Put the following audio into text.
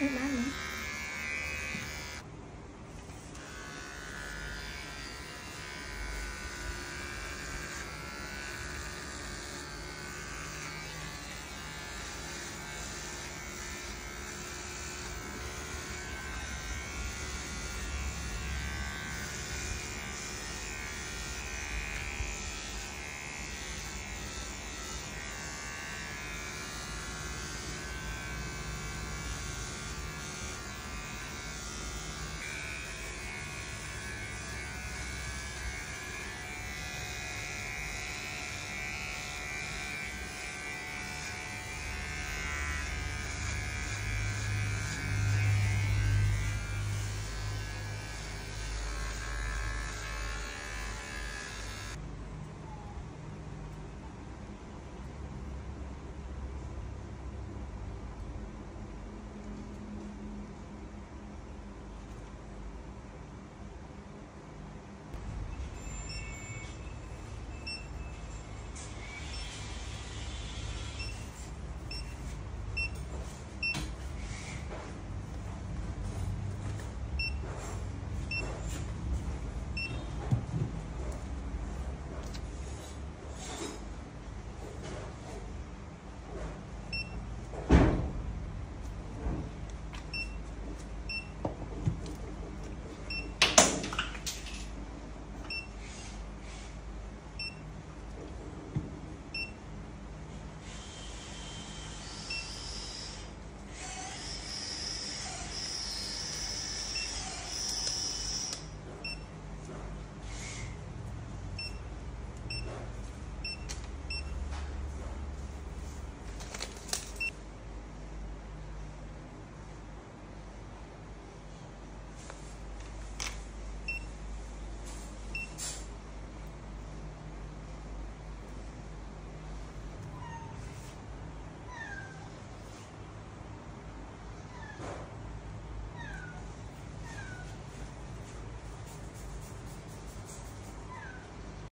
诶哪里